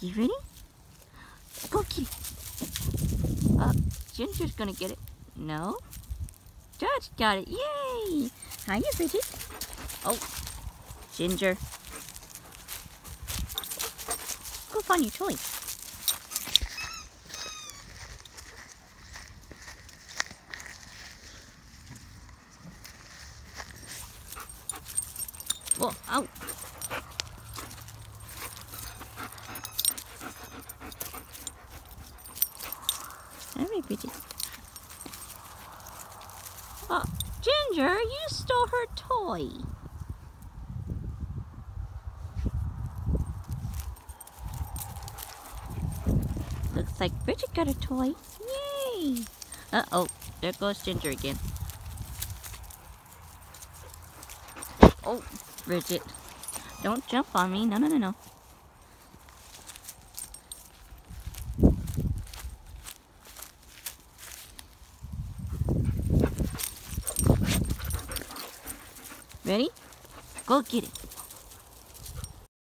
You ready? Go it. Uh, Ginger's gonna get it. No? Judge got it. Yay! Hiya, Bridget. Oh, Ginger. Go find your toy. Whoa, ow. Oh, Ginger, you stole her toy. Looks like Bridget got a toy. Yay! Uh-oh, there goes Ginger again. Oh, Bridget. Don't jump on me. No, no, no, no. Ready? Go get it.